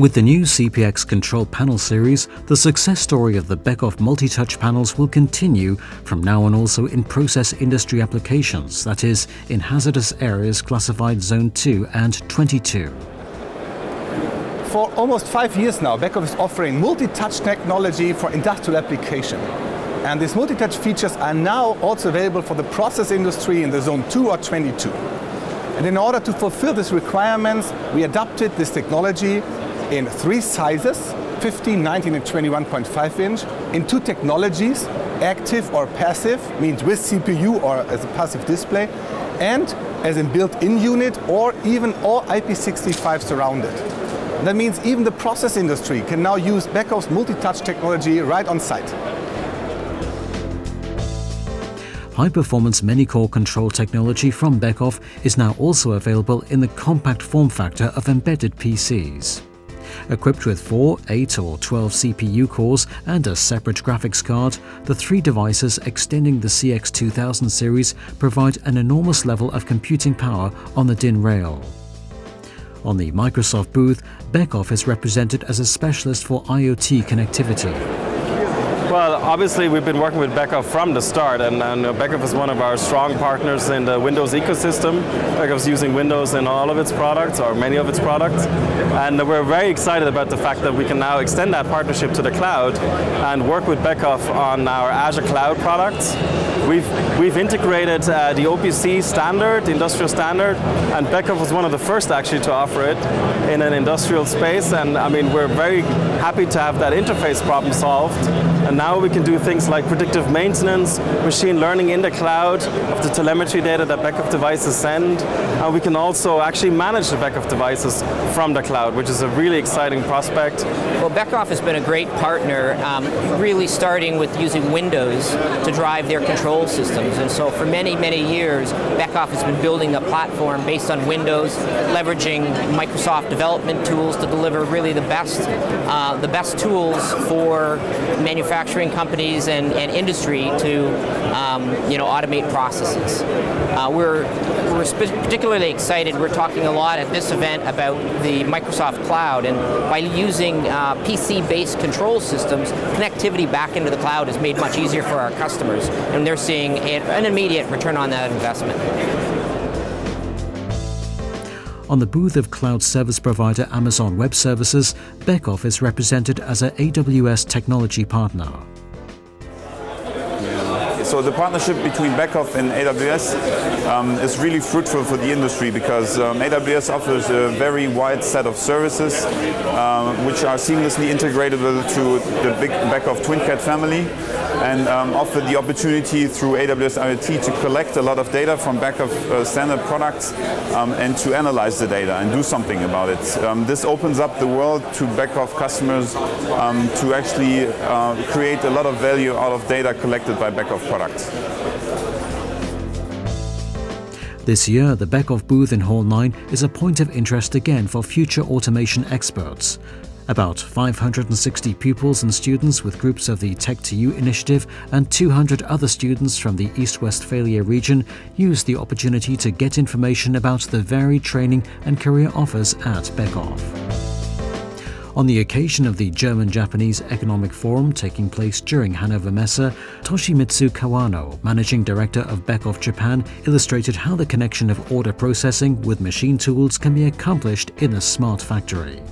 With the new CPX Control Panel series, the success story of the Beckhoff multi-touch panels will continue from now on also in process industry applications, that is, in hazardous areas classified Zone 2 and 22. For almost five years now, Beckhoff is offering multi-touch technology for industrial application. And these multi-touch features are now also available for the process industry in the Zone 2 or 22. And in order to fulfill these requirements, we adapted this technology in three sizes, 15, 19 and 21.5 inch, in two technologies, active or passive, means with CPU or as a passive display, and as a built-in unit or even all IP65 surrounded. That means even the process industry can now use Beckhoff's multi-touch technology right on site. High-performance many-core control technology from Beckhoff is now also available in the compact form factor of embedded PCs. Equipped with 4, 8 or 12 CPU cores and a separate graphics card, the three devices extending the CX2000 series provide an enormous level of computing power on the DIN rail. On the Microsoft booth, Beckhoff is represented as a specialist for IoT connectivity. Well, obviously we've been working with Beckhoff from the start and, and Beckhoff is one of our strong partners in the Windows ecosystem. Beckhoff's using Windows in all of its products or many of its products and we're very excited about the fact that we can now extend that partnership to the cloud and work with Beckhoff on our Azure Cloud products. We've, we've integrated uh, the OPC standard, the industrial standard, and Beckhoff was one of the first actually to offer it in an industrial space and I mean we're very happy to have that interface problem solved and now we can do things like predictive maintenance, machine learning in the cloud of the telemetry data that Beckhoff devices send. And we can also actually manage the Beckhoff devices from the cloud, which is a really exciting prospect. Well, Beckhoff has been a great partner, um, really starting with using Windows to drive their control systems. And so for many, many years, Beckhoff has been building a platform based on Windows, leveraging Microsoft development tools to deliver really the best, uh, the best tools for manufacturing manufacturing companies and, and industry to um, you know, automate processes. Uh, we're, we're particularly excited, we're talking a lot at this event about the Microsoft Cloud and by using uh, PC-based control systems, connectivity back into the cloud is made much easier for our customers and they're seeing an immediate return on that investment. On the booth of cloud service provider Amazon Web Services, Beckhoff is represented as an AWS technology partner. So the partnership between Beckhoff and AWS um, is really fruitful for the industry because um, AWS offers a very wide set of services um, which are seamlessly integrated to the big Beckhoff TwinCAT family and um, offer the opportunity through AWS IoT to collect a lot of data from Beckhoff uh, standard products um, and to analyze the data and do something about it. Um, this opens up the world to Beckhoff customers to actually uh, create a lot of value out of data collected by Beckhoff products. This year, the Beckhoff booth in Hall 9 is a point of interest again for future automation experts. About 560 pupils and students with groups of the Tec2You initiative and 200 other students from the East Westphalia region used the opportunity to get information about the varied training and career offers at Beckhoff. On the occasion of the German-Japanese Economic Forum taking place during Hannover Messe, Toshimitsu Kawano, managing director of Beckhoff Japan, illustrated how the connection of order processing with machine tools can be accomplished in a smart factory.